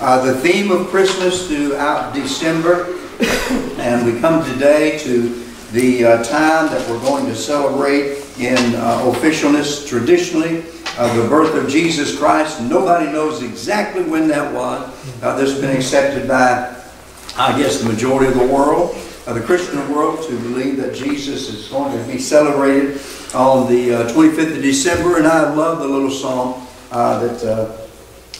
uh, the theme of Christmas throughout December. And we come today to the uh, time that we're going to celebrate in uh, officialness traditionally of the birth of Jesus Christ. Nobody knows exactly when that was. Uh, this has been accepted by, I guess, the majority of the world, uh, the Christian world, to believe that Jesus is going to be celebrated on the uh, 25th of December. And I love the little song uh, that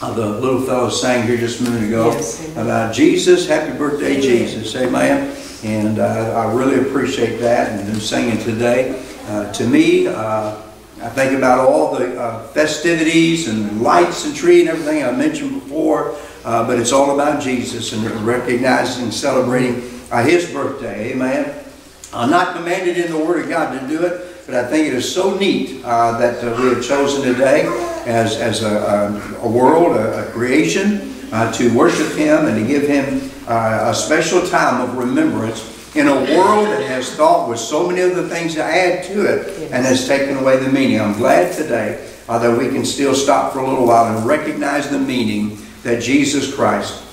uh, the little fellow sang here just a minute ago Yes, about Jesus, happy birthday. Jesus. Amen. And uh, I really appreciate that and them singing today. Uh, to me, uh, I think about all the uh, festivities and lights and tree and everything I mentioned before, uh, but it's all about Jesus and recognizing and celebrating uh, His birthday. Amen. I'm not commanded in the Word of God to do it, but I think it is so neat uh, that uh, we have chosen today as, as a, a, a world, a, a creation, uh, to worship Him and to give Him uh, a special time of remembrance in a world that has thought with so many other things to add to it and has taken away the meaning. I'm glad today uh, that we can still stop for a little while and recognize the meaning that Jesus Christ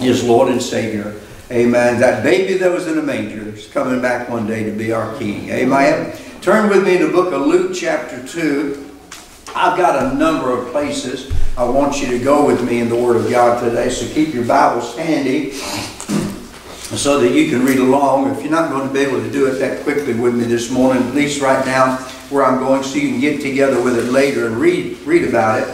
is Lord and Savior. Amen. That baby that was in a manger is coming back one day to be our King. Amen. Turn with me to the book of Luke chapter 2. I've got a number of places I want you to go with me in the Word of God today, so keep your Bibles handy so that you can read along. If you're not going to be able to do it that quickly with me this morning, at least right now where I'm going so you can get together with it later and read, read about it.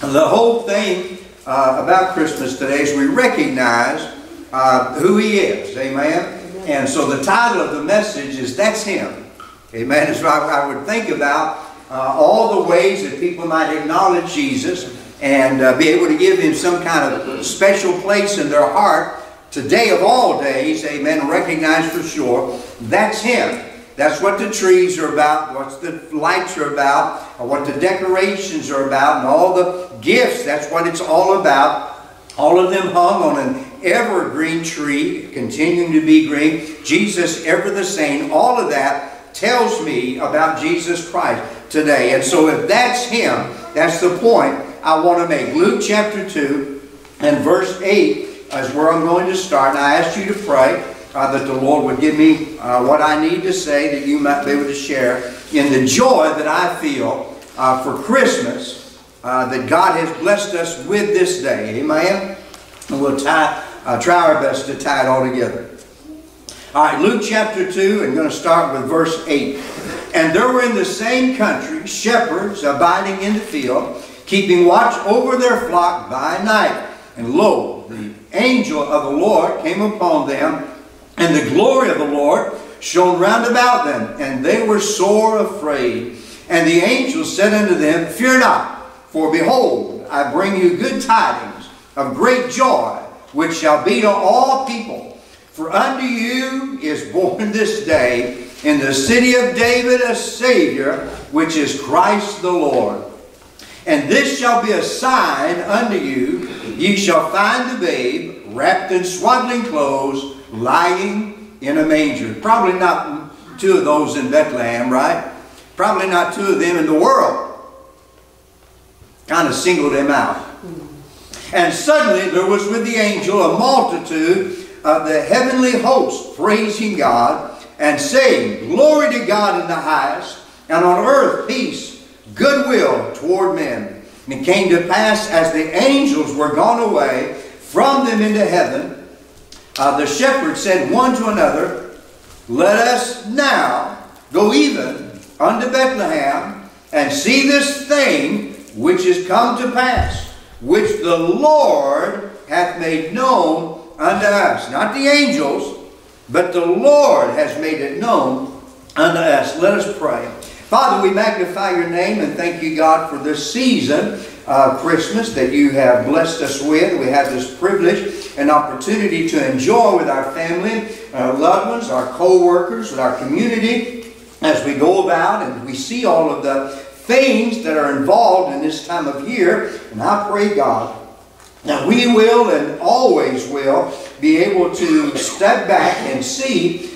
The whole thing uh, about Christmas today is we recognize uh, who He is. Amen? And so the title of the message is That's Him. Amen. So I, I would think about uh, all the ways that people might acknowledge Jesus and uh, be able to give Him some kind of special place in their heart today of all days. Amen. Recognize for sure that's Him. That's what the trees are about, what the lights are about, what the decorations are about, and all the gifts. That's what it's all about. All of them hung on an evergreen tree, continuing to be green. Jesus ever the same. All of that tells me about Jesus Christ today. And so if that's Him, that's the point I want to make. Luke chapter 2 and verse 8 is where I'm going to start. And I ask you to pray uh, that the Lord would give me uh, what I need to say that you might be able to share in the joy that I feel uh, for Christmas uh, that God has blessed us with this day. Amen? And we'll tie, uh, try our best to tie it all together. All right, Luke chapter 2, and going to start with verse 8. And there were in the same country shepherds abiding in the field, keeping watch over their flock by night. And lo, the angel of the Lord came upon them, and the glory of the Lord shone round about them, and they were sore afraid. And the angel said unto them, Fear not, for behold, I bring you good tidings of great joy, which shall be to all people. For unto you is born this day in the city of David a Savior, which is Christ the Lord. And this shall be a sign unto you. Ye shall find the babe wrapped in swaddling clothes, lying in a manger. Probably not two of those in Bethlehem, right? Probably not two of them in the world. Kind of singled him out. And suddenly there was with the angel a multitude of the heavenly host praising God and saying, Glory to God in the highest, and on earth peace, goodwill toward men. And it came to pass as the angels were gone away from them into heaven, uh, the shepherds said one to another, Let us now go even unto Bethlehem and see this thing which is come to pass, which the Lord hath made known unto us. Not the angels, but the Lord has made it known unto us. Let us pray. Father, we magnify your name and thank you, God, for this season of Christmas that you have blessed us with. We have this privilege and opportunity to enjoy with our family, our loved ones, our co-workers, our community as we go about and we see all of the things that are involved in this time of year. And I pray, God, that we will and always will be able to step back and see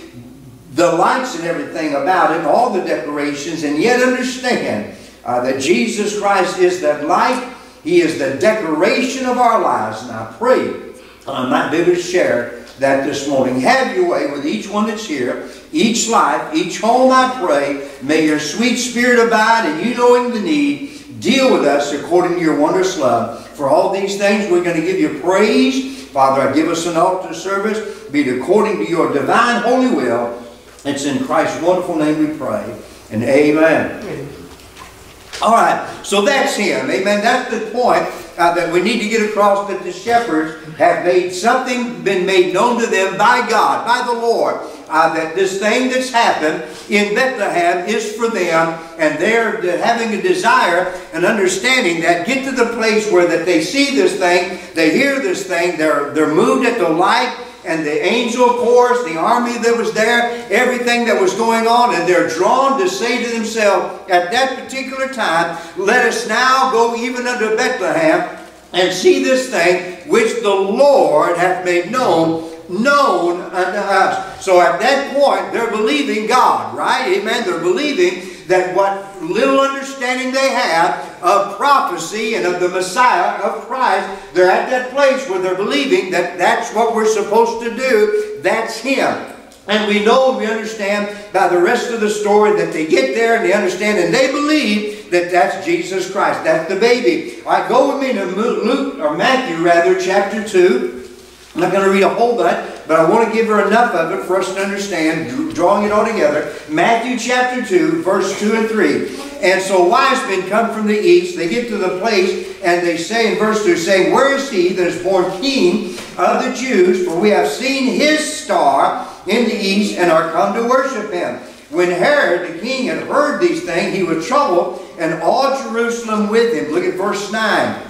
the lights and everything about it, all the decorations, and yet understand uh, that Jesus Christ is that light. He is the decoration of our lives. And I pray that I might be able to share that this morning. Have your way with each one that's here, each life, each home, I pray. May your sweet spirit abide, and you knowing the need, deal with us according to your wondrous love. For all these things, we're going to give you praise. Father, I give us an altar service. Be it according to your divine holy will. It's in Christ's wonderful name we pray. And amen. amen. All right, so that's him. Amen. That's the point uh, that we need to get across that the shepherds have made something been made known to them by God, by the Lord, uh, that this thing that's happened in Bethlehem is for them, and they're having a desire and understanding that get to the place where that they see this thing, they hear this thing, they're they're moved at the light and the angel chorus, the army that was there, everything that was going on, and they're drawn to say to themselves at that particular time, Let us now go even unto Bethlehem and see this thing which the Lord hath made known known unto us. So at that point, they're believing God, right? Amen. They're believing that what little understanding they have of prophecy and of the Messiah, of Christ, they're at that place where they're believing that that's what we're supposed to do. That's Him. And we know we understand by the rest of the story that they get there and they understand and they believe that that's Jesus Christ. That's the baby. All right, go with me to Luke, or Matthew rather, chapter 2. I'm not going to read a whole bunch, but I want to give her enough of it for us to understand, drawing it all together. Matthew chapter 2, verse 2 and 3. And so wise men come from the east. They get to the place, and they say in verse 2, saying, Where is he that is born king of the Jews? For we have seen his star in the east, and are come to worship him. When Herod the king had heard these things, he was troubled, and all Jerusalem with him. Look at verse 9.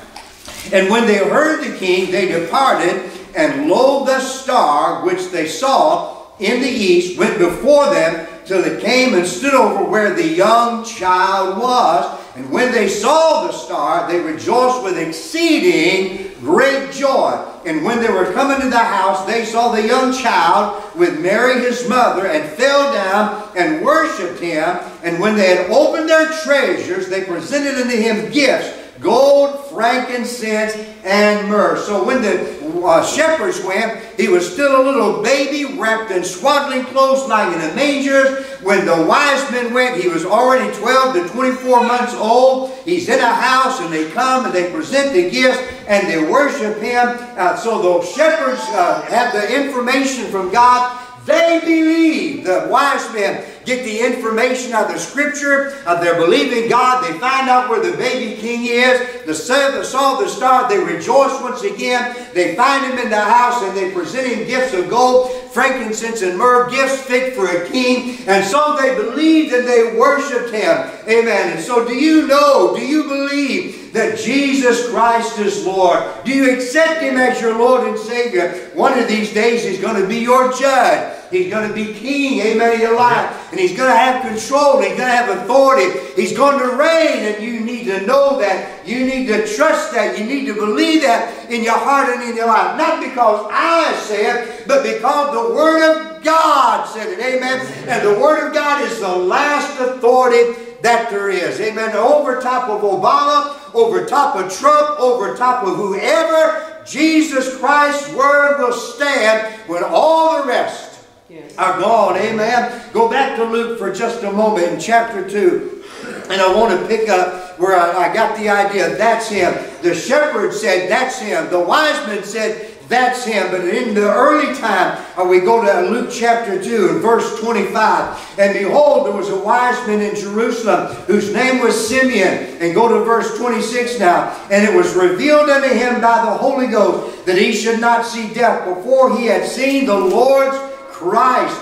And when they heard the king, they departed and lo, the star which they saw in the east went before them till it came and stood over where the young child was. And when they saw the star, they rejoiced with exceeding great joy. And when they were coming to the house, they saw the young child with Mary his mother, and fell down and worshipped him. And when they had opened their treasures, they presented unto him gifts gold, frankincense, and myrrh. So when the uh, shepherds went, he was still a little baby wrapped in swaddling clothes lying in a manger. When the wise men went, he was already 12 to 24 months old. He's in a house and they come and they present the gifts and they worship him. Uh, so the shepherds uh, have the information from God. They believe, the wise men, get the information of the scripture. of they're believing God. They find out where the baby king is. The sun saw the star. They rejoice once again. They find him in the house and they present him gifts of gold, frankincense, and myrrh, gifts fit for a king. And so they believed and they worshiped him. Amen. And so do you know, do you believe that Jesus Christ is Lord? Do you accept him as your Lord and Savior? One of these days he's going to be your judge. He's going to be king, amen, in your life. And he's going to have control. He's going to have authority. He's going to reign. And you need to know that. You need to trust that. You need to believe that in your heart and in your life. Not because I said, it, but because the Word of God said it. Amen. And the Word of God is the last authority that there is. Amen. Over top of Obama, over top of Trump, over top of whoever, Jesus Christ's Word will stand when all the rest are gone. Amen. Go back to Luke for just a moment in chapter 2. And I want to pick up where I, I got the idea. That's him. The shepherd said, That's him. The wise men said, that's him. But in the early time, uh, we go to Luke chapter 2 and verse 25. And behold, there was a wise man in Jerusalem whose name was Simeon. And go to verse 26 now. And it was revealed unto him by the Holy Ghost that he should not see death before he had seen the Lord's Christ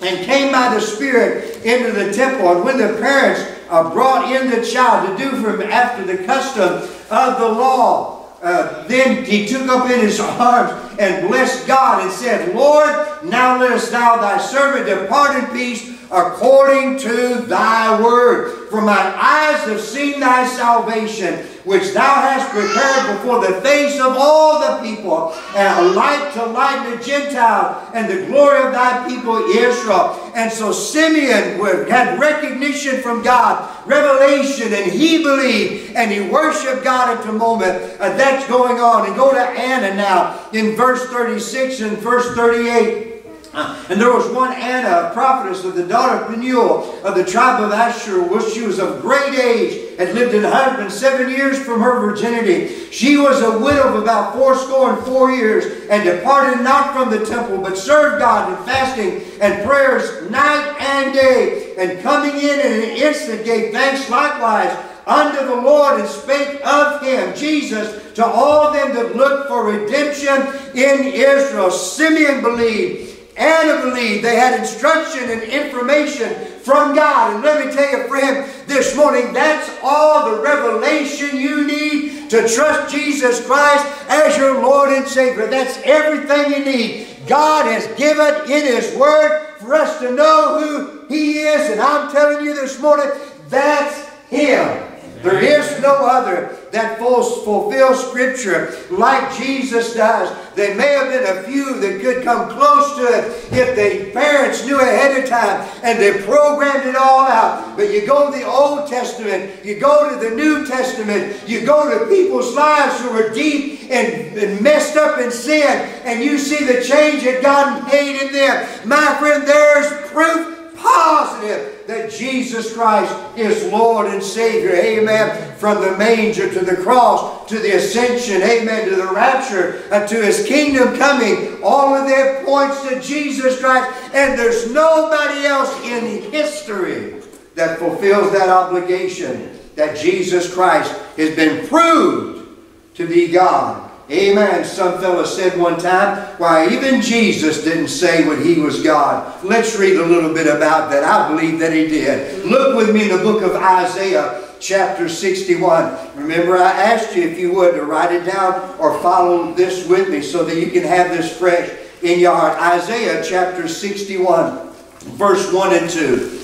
and came by the Spirit into the temple. And when the parents uh, brought in the child to do for him after the custom of the law, uh, then he took up in his arms and blessed God and said, Lord, now lettest thou thy servant depart in peace according to thy word. For mine eyes have seen thy salvation, which thou hast prepared before the face of all the people, and a light to lighten the Gentiles, and the glory of thy people Israel. And so Simeon had recognition from God, revelation, and he believed, and he worshiped God at the moment. Uh, that's going on. And go to Anna now in verse 36 and verse 38. And there was one Anna, a prophetess of the daughter of Penuel of the tribe of Asher, which she was of great age, had lived in husband seven years from her virginity. She was a widow of about fourscore and four years, and departed not from the temple, but served God in fasting and prayers night and day. And coming in in an instant gave thanks likewise unto the Lord and spake of him, Jesus, to all them that looked for redemption in Israel. Simeon believed Anna believed they had instruction and information from God. And let me tell you, friend, this morning, that's all the revelation you need to trust Jesus Christ as your Lord and Savior. That's everything you need. God has given in His Word for us to know who He is. And I'm telling you this morning, that's Him. There is no other that fulfills Scripture like Jesus does. There may have been a few that could come close to it if the parents knew ahead of time and they programmed it all out. But you go to the Old Testament, you go to the New Testament, you go to people's lives who are deep and, and messed up in sin, and you see the change that God made in them. My friend, there's proof positive that Jesus Christ is Lord and Savior. Amen. From the manger to the cross to the ascension. Amen. To the rapture and to His kingdom coming. All of that points to Jesus Christ. And there's nobody else in history that fulfills that obligation that Jesus Christ has been proved to be God. Amen. Some fellow said one time, why, even Jesus didn't say when he was God. Let's read a little bit about that. I believe that he did. Look with me in the book of Isaiah, chapter 61. Remember, I asked you if you would to write it down or follow this with me so that you can have this fresh in your heart. Isaiah, chapter 61, verse 1 and 2.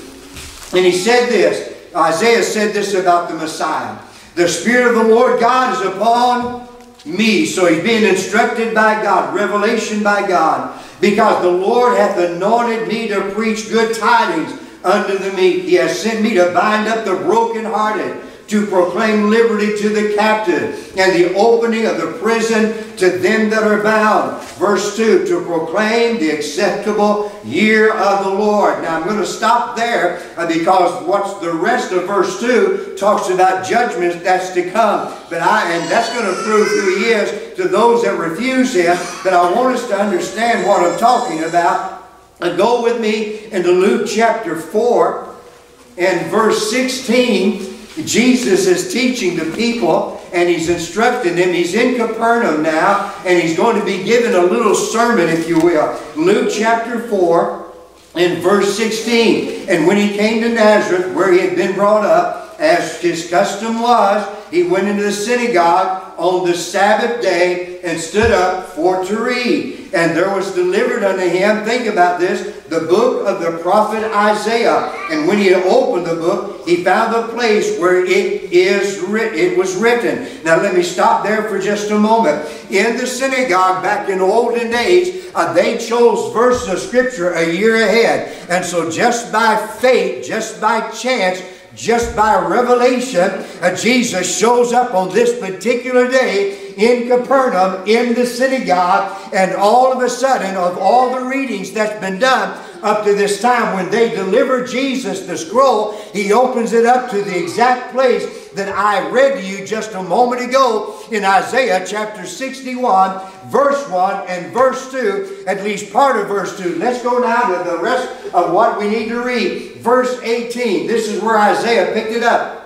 And he said this, Isaiah said this about the Messiah. The Spirit of the Lord God is upon me. So he's being instructed by God, revelation by God. Because the Lord hath anointed me to preach good tidings unto the meek. He has sent me to bind up the brokenhearted to proclaim liberty to the captive and the opening of the prison to them that are bound. Verse 2, to proclaim the acceptable year of the Lord. Now I'm going to stop there uh, because what's the rest of verse 2 talks about judgments that's to come. But I and that's going to prove who he is to those that refuse him. But I want us to understand what I'm talking about. And go with me into Luke chapter 4 and verse 16 Jesus is teaching the people and he's instructing them. He's in Capernaum now and he's going to be given a little sermon, if you will. Luke chapter 4 and verse 16. And when he came to Nazareth, where he had been brought up, as his custom was, he went into the synagogue on the Sabbath day and stood up for to read. And there was delivered unto him, think about this, the book of the prophet Isaiah. And when he had opened the book, he found the place where it is it was written. Now let me stop there for just a moment. In the synagogue back in olden days, uh, they chose verses of scripture a year ahead. And so just by fate, just by chance, just by revelation, uh, Jesus shows up on this particular day in Capernaum in the synagogue, and all of a sudden, of all the readings that's been done up to this time, when they deliver Jesus the scroll, he opens it up to the exact place that I read to you just a moment ago in Isaiah chapter 61, verse 1 and verse 2, at least part of verse 2. Let's go now to the rest of what we need to read. Verse 18. This is where Isaiah picked it up.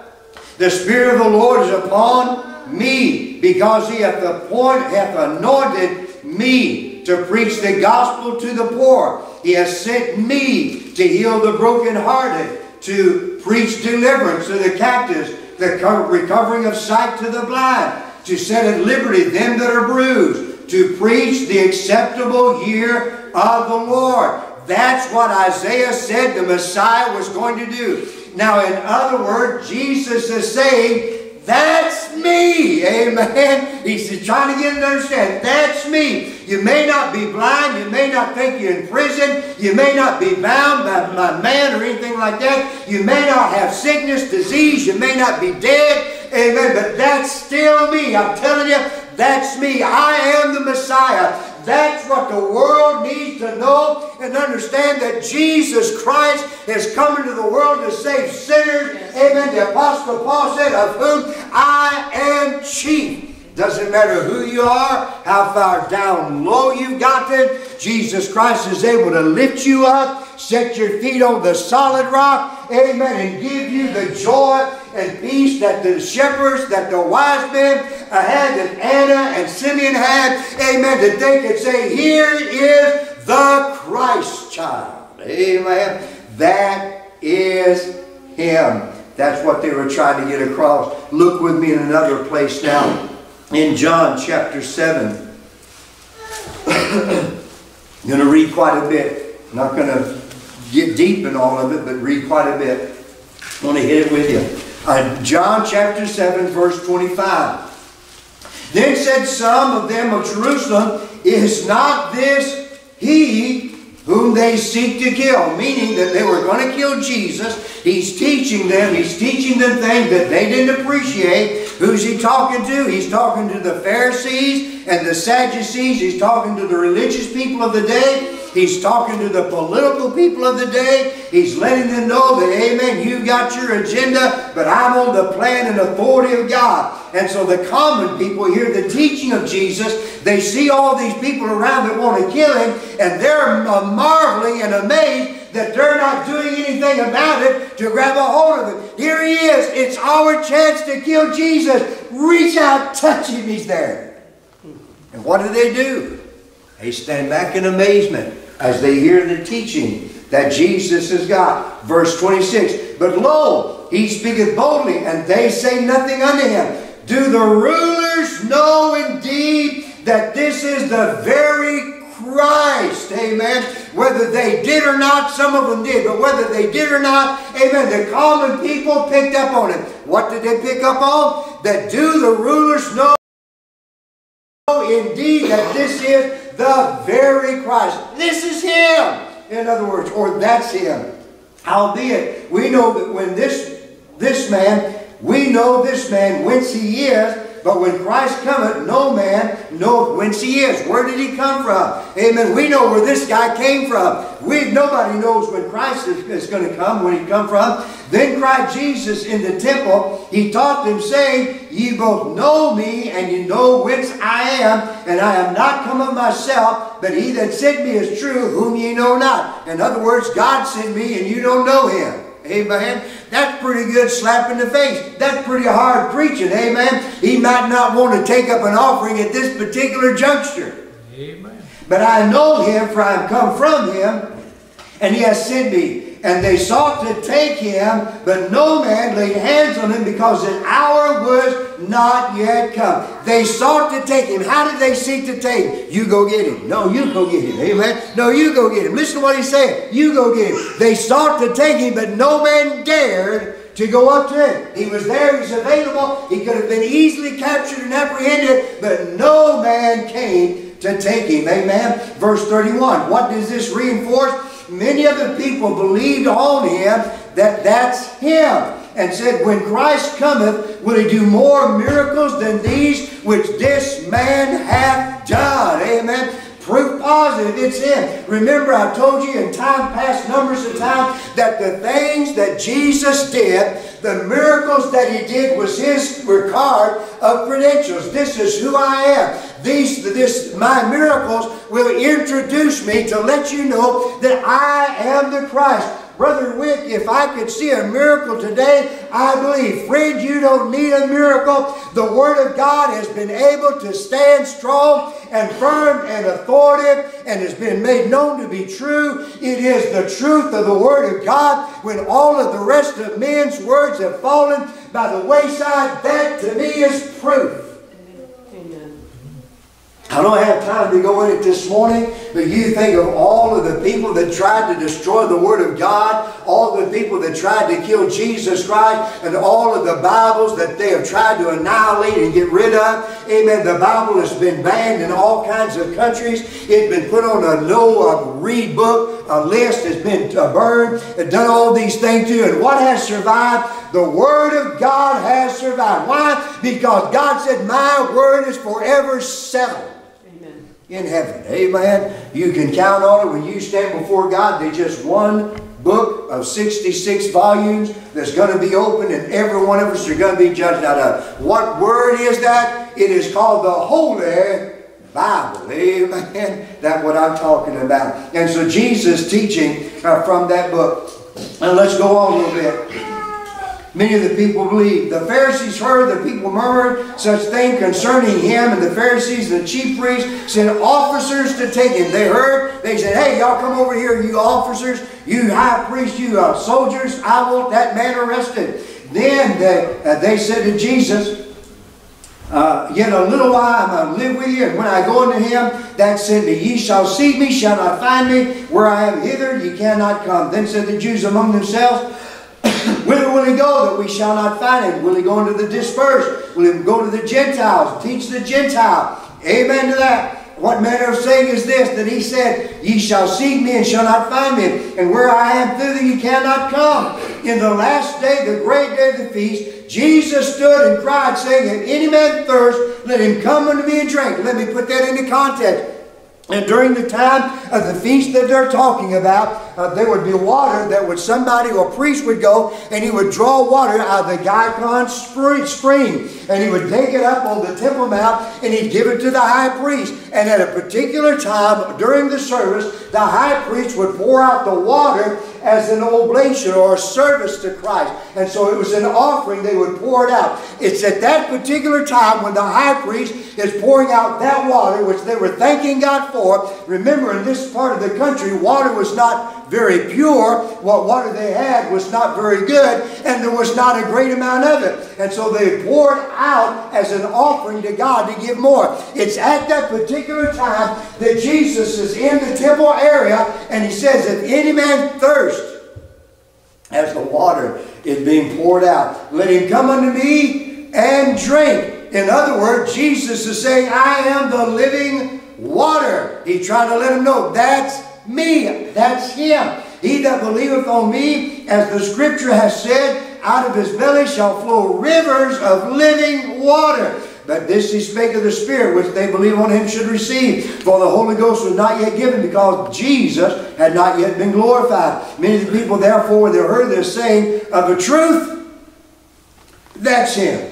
The Spirit of the Lord is upon me, because he hath appointed, hath anointed me to preach the gospel to the poor. He has sent me to heal the brokenhearted, to preach deliverance to the captives, the recovering of sight to the blind, to set at liberty them that are bruised, to preach the acceptable year of the Lord. That's what Isaiah said the Messiah was going to do. Now, in other words, Jesus is saying, that's me. Amen. He's trying to get him to understand. That's me. You may not be blind. You may not think you're in prison. You may not be bound by, by man or anything like that. You may not have sickness, disease. You may not be dead. Amen. But that's still me. I'm telling you, that's me. I am the Messiah. That's what the world needs to know and understand that Jesus Christ has come into the world to save sinners. Amen. The Apostle Paul said, Of whom I am chief. Doesn't matter who you are, how far down low you've gotten, Jesus Christ is able to lift you up, set your feet on the solid rock, amen, and give you the joy and peace that the shepherds, that the wise men had, that Anna and Simeon had, amen, that they could say, Here is the Christ child. Amen. That is Him. That's what they were trying to get across. Look with me in another place now in John chapter 7. I'm going to read quite a bit. I'm not going to get deep in all of it, but read quite a bit. I want to hit it with you. Uh, John chapter 7, verse 25. Then said some of them of Jerusalem, Is not this he whom they seek to kill? Meaning that they were going to kill Jesus. He's teaching them. He's teaching them things that they didn't appreciate. Who's he talking to? He's talking to the Pharisees and the Sadducees. He's talking to the religious people of the day. He's talking to the political people of the day. He's letting them know that, amen, You've got your agenda, but I'm on the plan and authority of God. And so the common people hear the teaching of Jesus. They see all these people around that want to kill him, and they're marveling and amazed that they're not doing anything about it to grab a hold of it. Here he is. It's our chance to kill Jesus. Reach out, touch him. He's there. And what do they do? They stand back in amazement as they hear the teaching that Jesus has got. Verse 26 But lo, he speaketh boldly, and they say nothing unto him. Do the rulers know indeed that this is the very Christ. Amen. Whether they did or not, some of them did, but whether they did or not, amen, the common people picked up on it. What did they pick up on? That do the rulers know indeed that this is the very Christ. This is Him. In other words, or that's Him. Howbeit, we know that when this, this man, we know this man whence he is, but when Christ cometh, no man knoweth whence he is. Where did he come from? Amen. We know where this guy came from. We Nobody knows when Christ is, is going to come, when he come from. Then cried Jesus in the temple. He taught them, saying, Ye both know me, and ye know whence I am, and I am not come of myself, but he that sent me is true, whom ye know not. In other words, God sent me, and you don't know him. Amen. That's pretty good slap in the face. That's pretty hard preaching. Amen. He might not want to take up an offering at this particular juncture. Amen. But I know him, for I have come from him, and he has sent me. And they sought to take him, but no man laid hands on him because the hour was not yet come. They sought to take him. How did they seek to take him? You go get him. No, you go get him. Amen. No, you go get him. Listen to what he's saying. You go get him. They sought to take him, but no man dared to go up to him. He was there, he's available, he could have been easily captured and apprehended, but no man came to take him. Amen. Verse 31. What does this reinforce? Many of the people believed on him that that's him and said, When Christ cometh, will he do more miracles than these which this man hath done? Amen. Proof positive, it's in. Remember, I told you in time past, numbers of times, that the things that Jesus did, the miracles that he did, was his regard of credentials. This is who I am. These, this, my miracles will introduce me to let you know that I am the Christ. Brother Wick, if I could see a miracle today, I believe. Friend, you don't need a miracle. The Word of God has been able to stand strong and firm and authoritative and has been made known to be true. It is the truth of the Word of God. When all of the rest of men's words have fallen by the wayside, that to me is proof. I don't have time to go in it this morning, but you think of all of the people that tried to destroy the Word of God, all the people that tried to kill Jesus Christ, and all of the Bibles that they have tried to annihilate and get rid of. Amen. The Bible has been banned in all kinds of countries. It's been put on a no read book, a list has been uh, burned, and done all these things too. And what has survived? The Word of God has survived. Why? Because God said, My Word is forever settled in heaven. Amen. You can count on it when you stand before God. There's just one book of 66 volumes that's going to be opened and every one of us are going to be judged out of. What word is that? It is called the Holy Bible. Amen. That's what I'm talking about. And so Jesus teaching uh, from that book. And let's go on a little bit. Many of the people believed. The Pharisees heard the people murmured such things concerning him, and the Pharisees and the chief priests sent officers to take him. They heard, they said, Hey, y'all come over here, you officers, you high priests, you uh, soldiers, I want that man arrested. Then they, uh, they said to Jesus, uh, yet a little while I might live with you, and when I go unto him that sent me, ye shall see me, shall not find me. Where I am hither, ye cannot come. Then said the Jews among themselves, Whither will he go that we shall not find him? Will he go into the dispersed? Will he go to the Gentiles, teach the Gentile? Amen to that. What manner of saying is this, that he said, Ye shall seek me and shall not find me, and where I am thither ye cannot come. In the last day, the great day of the feast, Jesus stood and cried, saying, If any man thirst, let him come unto me and drink. Let me put that into context. And during the time of the feast that they're talking about, uh, there would be water that would somebody or priest would go and he would draw water out of the Gihon spring and he would take it up on the Temple Mount and he'd give it to the high priest. And at a particular time during the service, the high priest would pour out the water as an oblation or a service to Christ. And so it was an offering, they would pour it out. It's at that particular time when the high priest is pouring out that water, which they were thanking God for. Remember, in this part of the country, water was not very pure. What water they had was not very good, and there was not a great amount of it. And so they poured out as an offering to God to give more. It's at that particular time that Jesus is in the temple area, and he says, If any man thirst, as the water is being poured out, let him come unto me and drink. In other words, Jesus is saying, I am the living water. He's trying to let him know that's me. That's him. He that believeth on me, as the scripture has said, out of his belly shall flow rivers of living water. But this he spake of the Spirit, which they believe on him should receive. For the Holy Ghost was not yet given, because Jesus had not yet been glorified. Many of the people, therefore, they heard this saying of the truth, that's him.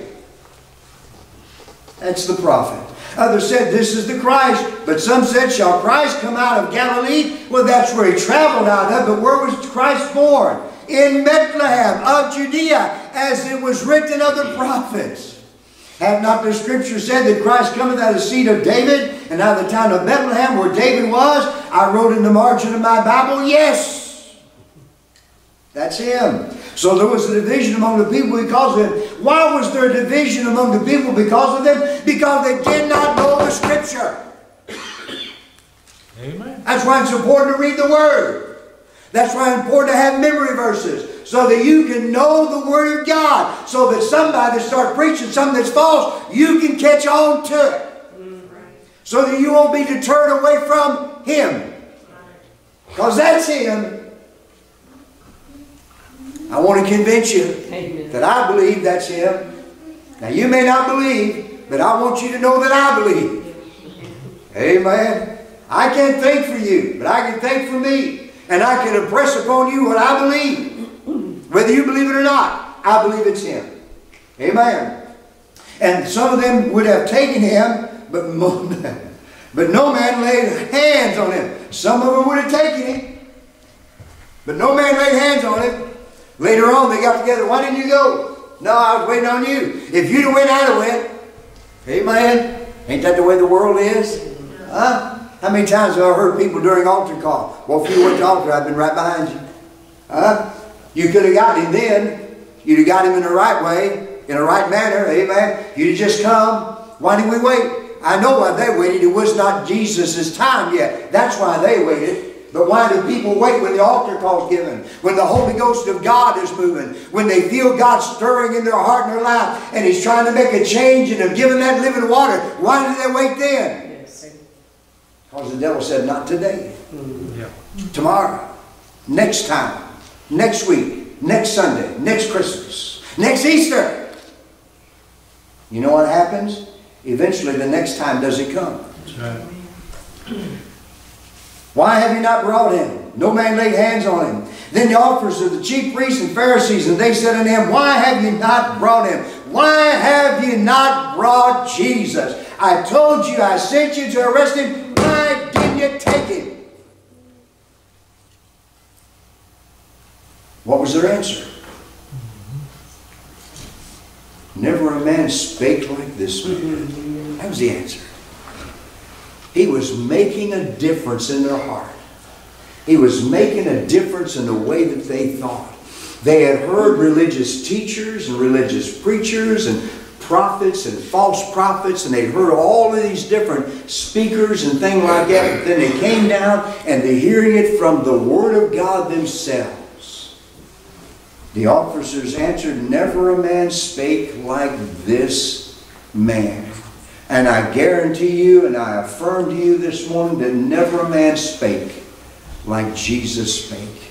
That's the prophet. Others said, This is the Christ. But some said, Shall Christ come out of Galilee? Well, that's where he traveled out of. But where was Christ born? In Bethlehem of Judea, as it was written of the prophets. Have not the scripture said that Christ cometh out of the seed of David and out of the town of Bethlehem where David was? I wrote in the margin of my Bible, yes. That's him. So there was a division among the people because of them. Why was there a division among the people because of them? Because they did not know the Scripture. Amen. That's why it's important to read the Word. That's why it's important to have memory verses so that you can know the Word of God. So that somebody that starts preaching something that's false, you can catch on to it. So that you won't be deterred away from Him. Because that's Him. I want to convince you Amen. that I believe that's Him. Now, you may not believe, but I want you to know that I believe. Amen. I can't think for you, but I can think for me. And I can impress upon you what I believe. Whether you believe it or not, I believe it's Him. Amen. And some of them would have taken Him, but, but no man laid hands on Him. Some of them would have taken Him, but no man laid hands on Him. Later on, they got together. Why didn't you go? No, I was waiting on you. If you'd have went, I'd have went. Amen. Ain't that the way the world is? Huh? How many times have I heard people during altar call? Well, if you went to altar, I'd been right behind you. Huh? You could have got him then. You'd have got him in the right way, in the right manner. Amen. You'd have just come. Why did we wait? I know why they waited. It was not Jesus' time yet. That's why they waited. But why do people wait when the altar call is given? When the Holy Ghost of God is moving? When they feel God stirring in their heart and their life and He's trying to make a change and them given that living water? Why do they wait then? Yes. Because the devil said, not today. Mm-hmm. Yeah. Tomorrow. Next time. Next week. Next Sunday. Next Christmas. Next Easter. You know what happens? Eventually the next time doesn't come. That's right. Why have you not brought him? No man laid hands on him. Then the officers of the chief priests and Pharisees, and they said unto him, Why have you not brought him? Why have you not brought Jesus? I told you, I sent you to arrest him. Why didn't you take him? What was their answer? Never a man spake like this man. That was the answer. He was making a difference in their heart. He was making a difference in the way that they thought. They had heard religious teachers and religious preachers and prophets and false prophets, and they'd heard all of these different speakers and things like that. But then they came down and they're hearing it from the Word of God themselves. The officers answered, Never a man spake like this man. And I guarantee you and I affirm to you this morning that never a man spake like Jesus spake.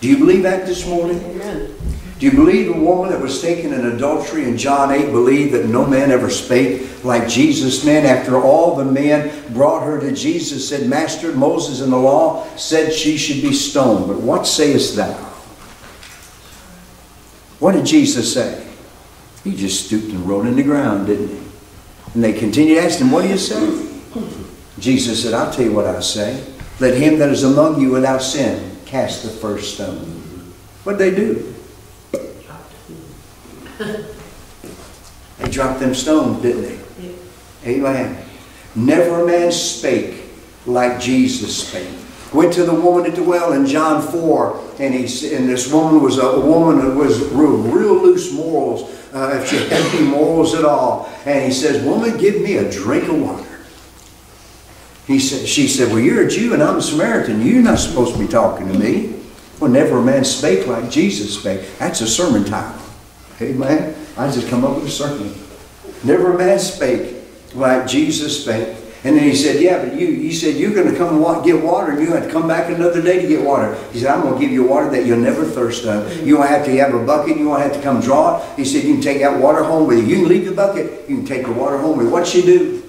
Do you believe that this morning? Amen. Do you believe the woman that was taken in adultery in John 8 believed that no man ever spake like Jesus men? After all the men brought her to Jesus, said, Master, Moses in the law said she should be stoned. But what sayest thou? What did Jesus say? He just stooped and wrote in the ground, didn't he? And they continued asking him, What do you say? Jesus said, I'll tell you what I say. Let him that is among you without sin cast the first stone. What'd they do? They dropped them stones, didn't they? Amen. Never a man spake like Jesus spake. Went to the woman at the well in John 4, and he and this woman was a, a woman that was real, real loose morals, uh, if she had any morals at all. And he says, "Woman, give me a drink of water." He said, she said, "Well, you're a Jew and I'm a Samaritan. You're not supposed to be talking to me." Well, never a man spake like Jesus spake. That's a sermon title. Amen. I just come up with a sermon. Never a man spake like Jesus spake. And then he said, Yeah, but you, you said you're going to come and wa- get water and you have to come back another day to get water. He said, I'm going to give you water that you'll never thirst of. You won't have to have a bucket. You won't have to come draw it. He said, You can take that water home with you. You can leave the bucket. You can take the water home with you. What'd she do?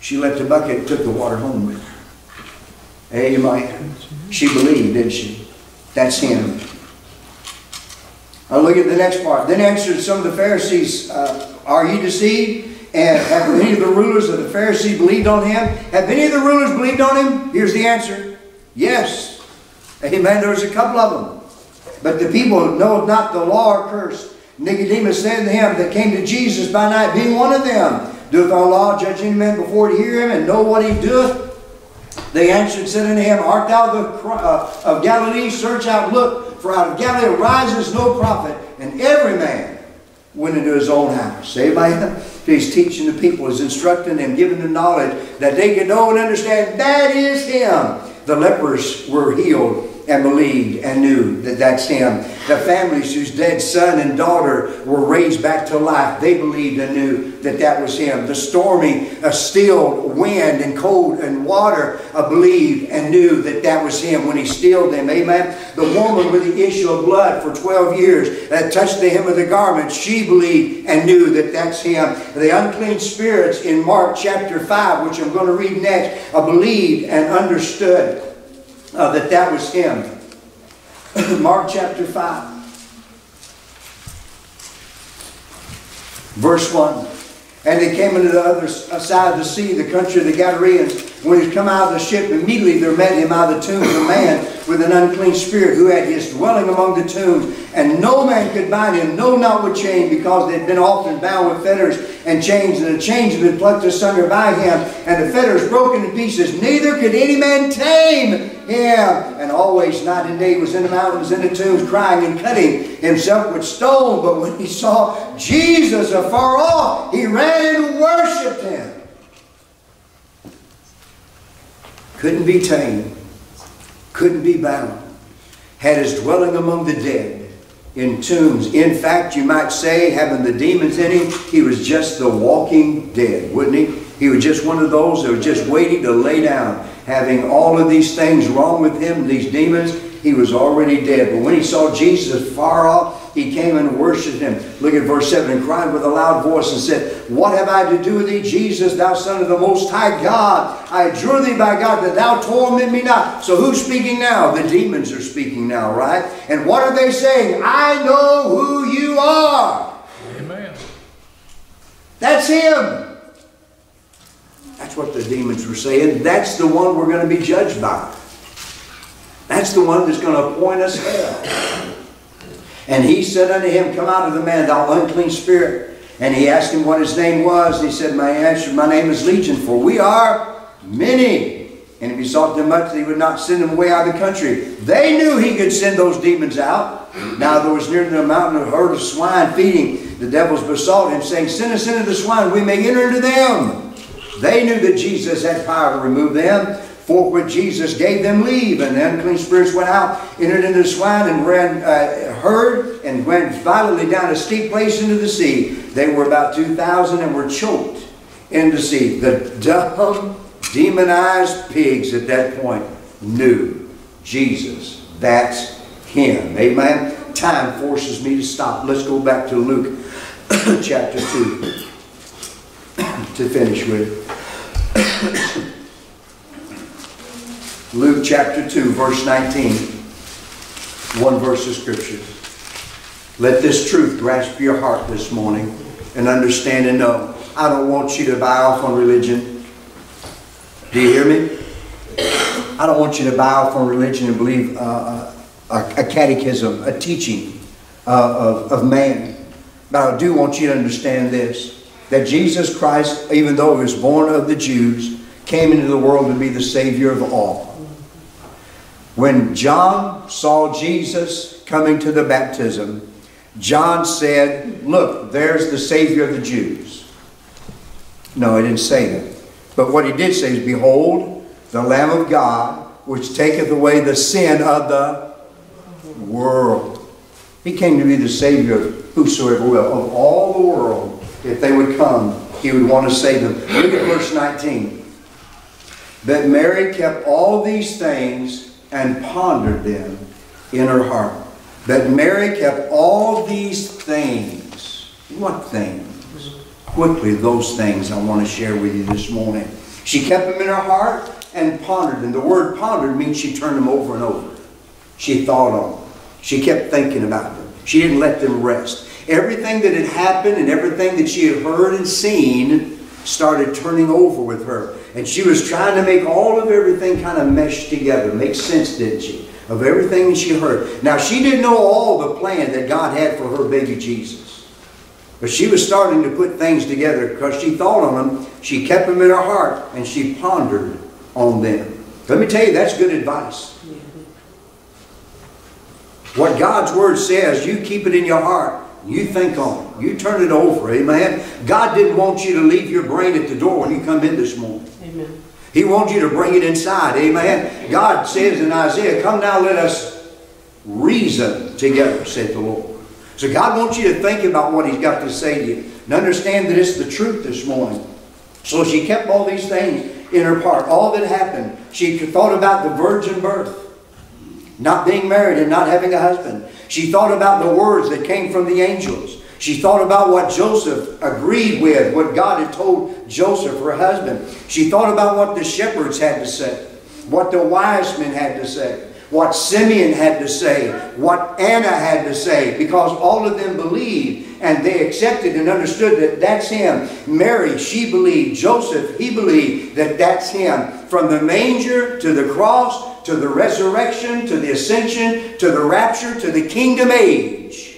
She left the bucket and took the water home with her. Amen. She believed, didn't she? That's him. Now look at the next part. Then answered some of the Pharisees, uh, Are you deceived? And have any of the rulers of the Pharisees believed on him? Have any of the rulers believed on him? Here's the answer. Yes. Amen. There was a couple of them. But the people who know not the law are cursed. Nicodemus said to him that came to Jesus by night, being one of them, Doeth our law judge any man before to hear him and know what he doeth? They answered and said unto him, Art thou the uh, of Galilee? Search out, look, for out of Galilee rises no prophet, and every man went into his own house. Amen. He's teaching the people, he's instructing them, giving them knowledge that they can know and understand that is him. The lepers were healed and believed and knew that that's him. The families whose dead son and daughter were raised back to life, they believed and knew that that was him. The stormy, uh, still wind and cold and water uh, believed and knew that that was him when he stilled them. Amen. The woman with the issue of blood for 12 years that touched the hem of the garment, she believed and knew that that's him. The unclean spirits in Mark chapter 5, which I'm going to read next, uh, believed and understood uh, that that was him. Mark chapter 5. Verse 1. And they came into the other uh, side of the sea, the country of the Gadarenes. When he come out of the ship, immediately there met him out of the tomb a man with an unclean spirit who had his dwelling among the tombs. And no man could bind him, no not with chain, because they had been often bound with fetters and chains, and the chains had been plucked asunder by him, and the fetters broken in pieces. Neither could any man tame him. And always night and day he was in the mountains, in the tombs, crying and cutting himself with stone. But when he saw Jesus afar off, he ran and worshipped him. Couldn't be tamed, couldn't be bound, had his dwelling among the dead in tombs. In fact, you might say, having the demons in him, he was just the walking dead, wouldn't he? He was just one of those that was just waiting to lay down, having all of these things wrong with him, these demons. He was already dead. But when he saw Jesus far off, he came and worshipped him. Look at verse 7 and cried with a loud voice and said, What have I to do with thee, Jesus, thou Son of the Most High God? I adjure thee by God that thou torment me not. So who's speaking now? The demons are speaking now, right? And what are they saying? I know who you are. Amen. That's him. That's what the demons were saying. That's the one we're going to be judged by. That's the one that's going to appoint us hell. And he said unto him, Come out of the man, thou unclean spirit. And he asked him what his name was. And he said, My answer, my name is Legion, for we are many. And if he sought them much, he would not send them away out of the country. They knew he could send those demons out. Now there was near to the mountain a herd of swine feeding. The devils besought him, saying, Send us into the swine, we may enter into them. They knew that Jesus had power to remove them. Forthwith Jesus gave them leave, and the unclean spirits went out, entered into the swine, and ran, uh, herd, and went violently down a steep place into the sea. They were about 2,000 and were choked in the sea. The dumb, demonized pigs at that point knew Jesus. That's Him. Amen? Time forces me to stop. Let's go back to Luke chapter 2 to finish with. Luke chapter 2, verse 19. One verse of Scripture. Let this truth grasp your heart this morning and understand and know. I don't want you to buy off on religion. Do you hear me? I don't want you to buy off on religion and believe uh, a, a catechism, a teaching uh, of, of man. But I do want you to understand this that Jesus Christ, even though he was born of the Jews, came into the world to be the Savior of all. When John saw Jesus coming to the baptism, John said, Look, there's the Savior of the Jews. No, he didn't say that. But what he did say is, Behold, the Lamb of God, which taketh away the sin of the world. He came to be the Savior of whosoever will, of all the world. If they would come, he would want to save them. Look at verse 19. But Mary kept all these things and pondered them in her heart. But Mary kept all these things. What things? Quickly, those things I want to share with you this morning. She kept them in her heart and pondered them. The word pondered means she turned them over and over. She thought on them. She kept thinking about them. She didn't let them rest. Everything that had happened and everything that she had heard and seen started turning over with her. And she was trying to make all of everything kind of mesh together, make sense, didn't she? Of everything she heard. Now, she didn't know all the plan that God had for her baby Jesus. But she was starting to put things together because she thought on them. She kept them in her heart and she pondered on them. Let me tell you, that's good advice. What God's Word says, you keep it in your heart. You think on it. You turn it over. Amen. God didn't want you to leave your brain at the door when you come in this morning. Amen. He wants you to bring it inside. Amen. God says in Isaiah, Come now, let us reason together, said the Lord. So God wants you to think about what He's got to say to you and understand that it's the truth this morning. So she kept all these things in her heart. All that happened. She thought about the virgin birth. Not being married and not having a husband. She thought about the words that came from the angels. She thought about what Joseph agreed with, what God had told Joseph, her husband. She thought about what the shepherds had to say, what the wise men had to say, what Simeon had to say, what Anna had to say, because all of them believed and they accepted and understood that that's him. Mary, she believed. Joseph, he believed that that's him. From the manger to the cross to the resurrection to the ascension to the rapture to the kingdom age,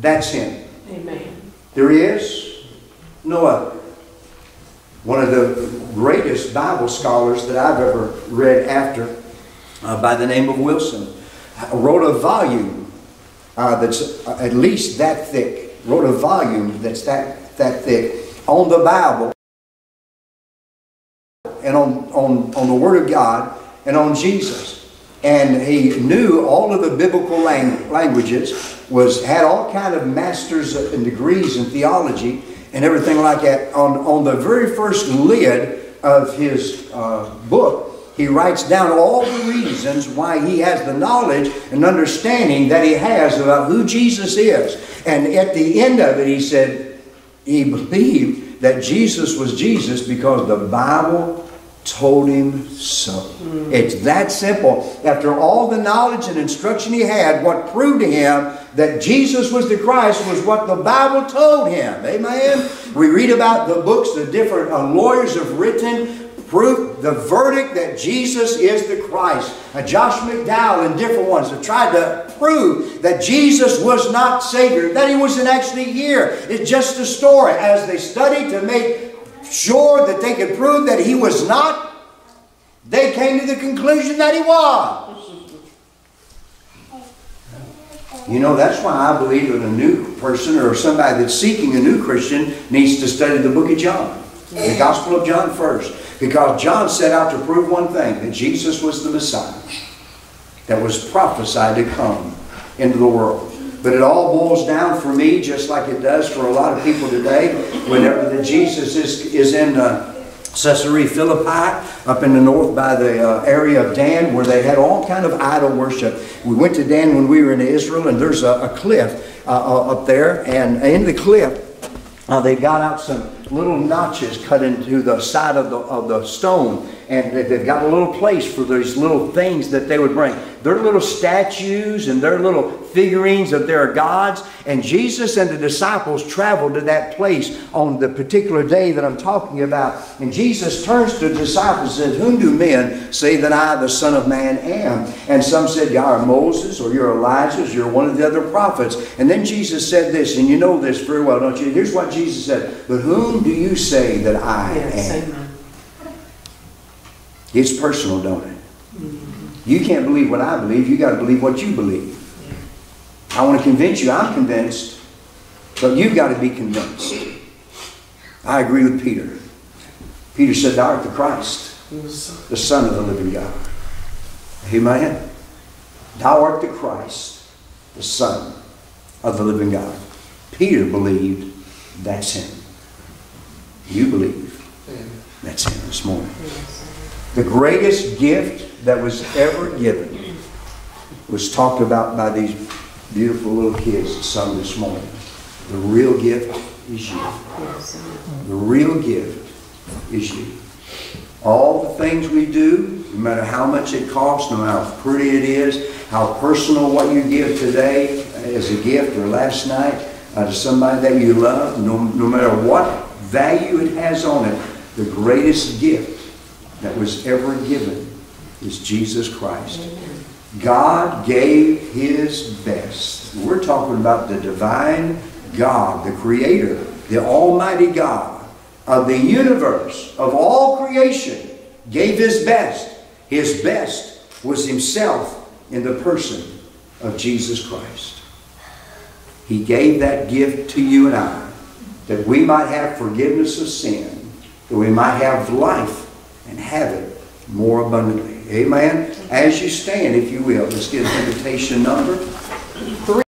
that's him. Amen. There he is, no other. One of the greatest Bible scholars that I've ever read after, uh, by the name of Wilson, wrote a volume uh, that's at least that thick. Wrote a volume that's that, that thick on the Bible and on, on, on the Word of God and on Jesus. And he knew all of the biblical lang- languages, was had all kind of masters and degrees in theology and everything like that. On, on the very first lid of his uh, book, he writes down all the reasons why he has the knowledge and understanding that he has about who Jesus is. And at the end of it, he said he believed that Jesus was Jesus because the Bible told him so. It's that simple. After all the knowledge and instruction he had, what proved to him that Jesus was the Christ was what the Bible told him. Amen? We read about the books the different uh, lawyers have written proof, the verdict that Jesus is the Christ. Uh, Josh McDowell and different ones have tried to prove that Jesus was not Savior, that He wasn't actually here. It's just a story. As they studied to make sure that they could prove that He was not, they came to the conclusion that He was. You know, that's why I believe that a new person or somebody that's seeking a new Christian needs to study the book of John. The Gospel of John first. Because John set out to prove one thing, that Jesus was the Messiah that was prophesied to come into the world. But it all boils down for me, just like it does for a lot of people today, whenever the Jesus is, is in uh, Caesarea Philippi, up in the north by the uh, area of Dan, where they had all kind of idol worship. We went to Dan when we were in Israel, and there's a, a cliff uh, uh, up there, and in the cliff, uh, they got out some little notches cut into the side of the, of the stone, and they- they've got a little place for these little things that they would bring. They're little statues and they're little figurines of their gods. And Jesus and the disciples traveled to that place on the particular day that I'm talking about. And Jesus turns to the disciples and says, Whom do men say that I, the Son of Man, am? And some said, You are Moses, or you're Elijah, or you're one of the other prophets. And then Jesus said this, and you know this very well, don't you? Here's what Jesus said But whom do you say that I Yes, am? amen. It's personal, don't it? Mm-hmm. You can't believe what I believe, you got to believe what you believe. I want to convince you, I'm convinced, but you've got to be convinced. I agree with Peter. Peter said, Thou art the Christ, the Son of the living God. Amen. Thou art the Christ, the Son of the living God. Peter believed that's him. You believe that's him this morning. The greatest gift that was ever given was talked about by these beautiful little kids sung this morning. The real gift is you. The real gift is you. All the things we do, no matter how much it costs, no matter how pretty it is, how personal what you give today as a gift or last night uh, to somebody that you love, no, no matter what value it has on it, the greatest gift that was ever given is Jesus Christ. God gave His best. We're talking about the divine God, the Creator, the Almighty God of the universe, of all creation, gave His best. His best was Himself in the person of Jesus Christ. He gave that gift to you and I, that we might have forgiveness of sin, that we might have life and have it more abundantly. Amen? As you stand, if you will, let's get invitation number three.